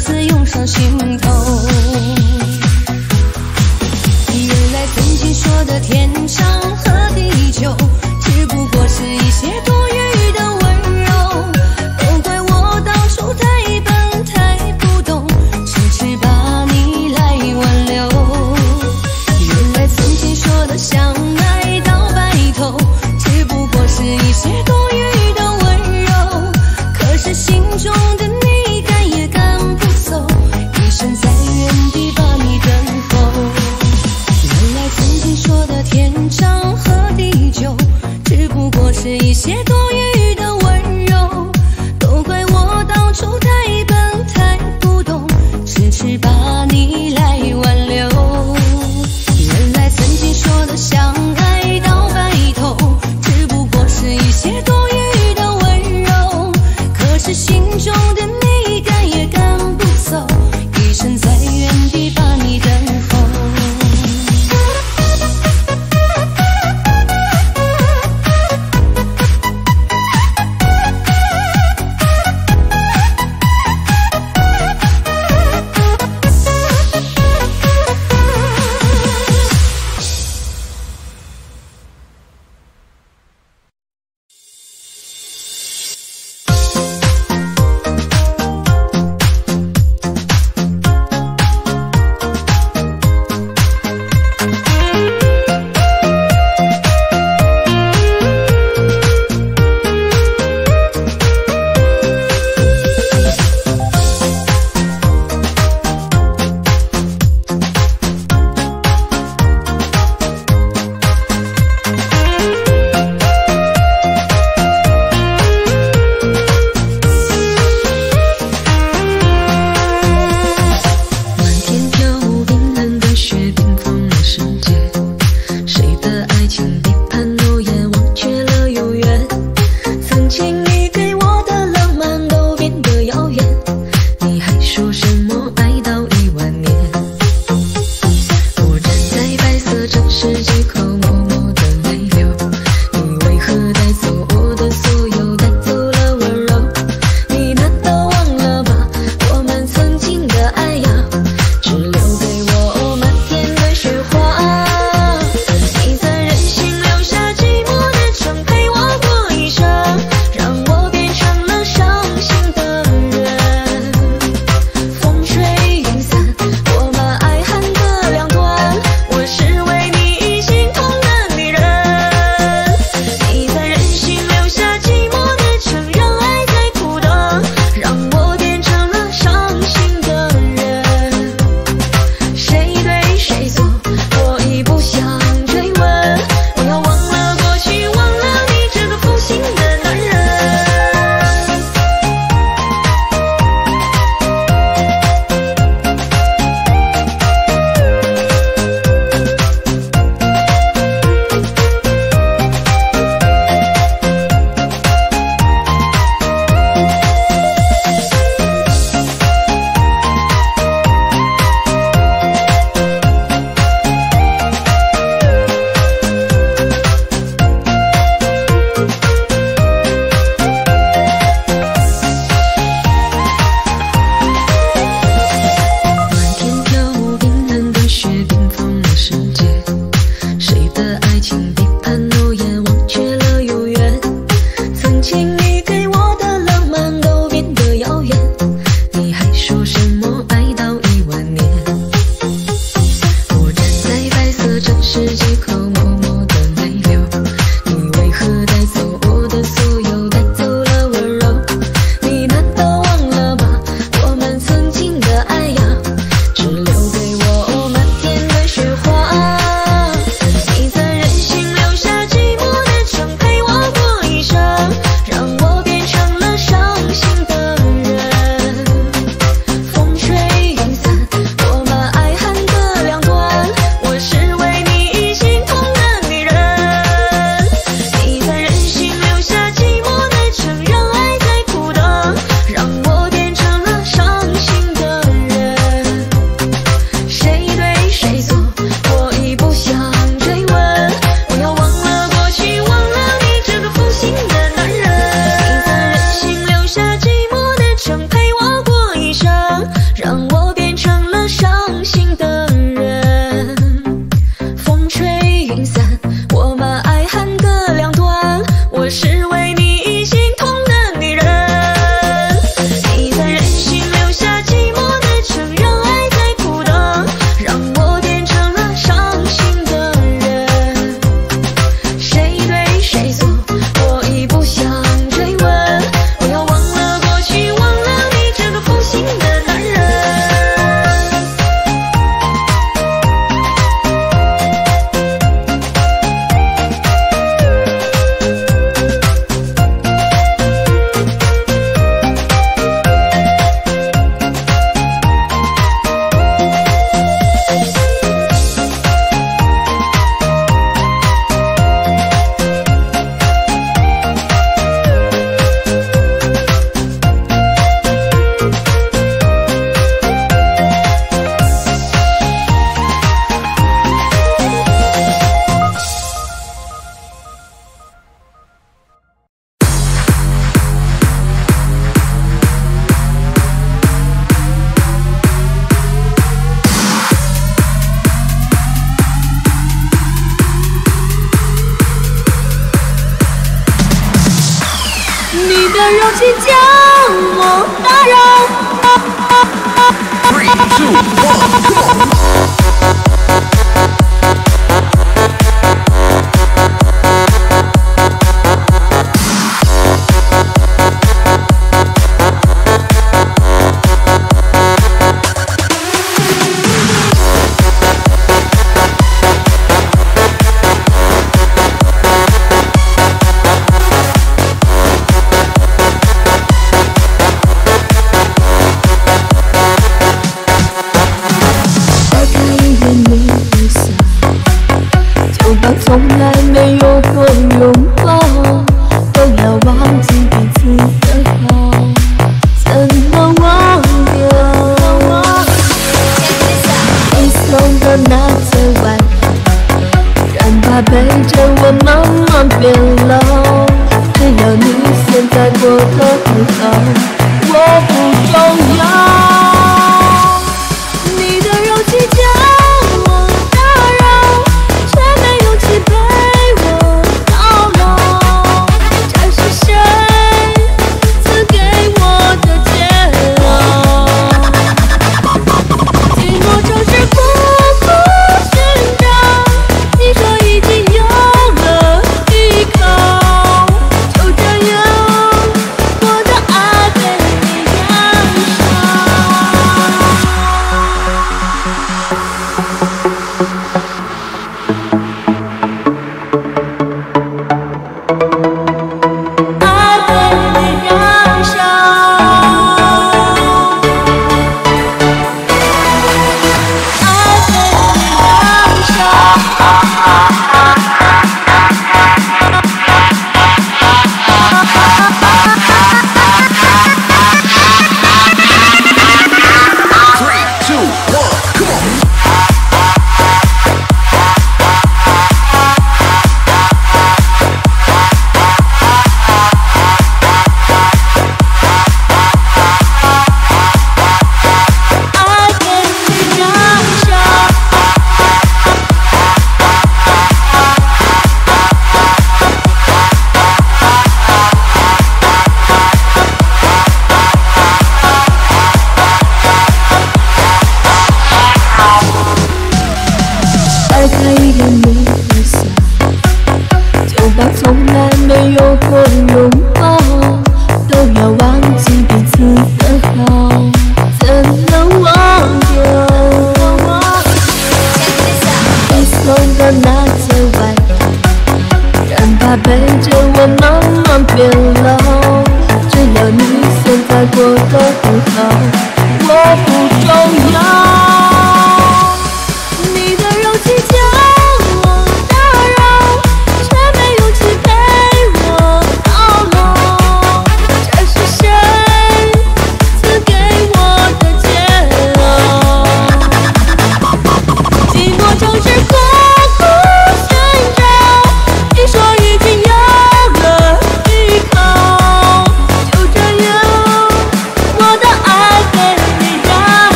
次涌上心头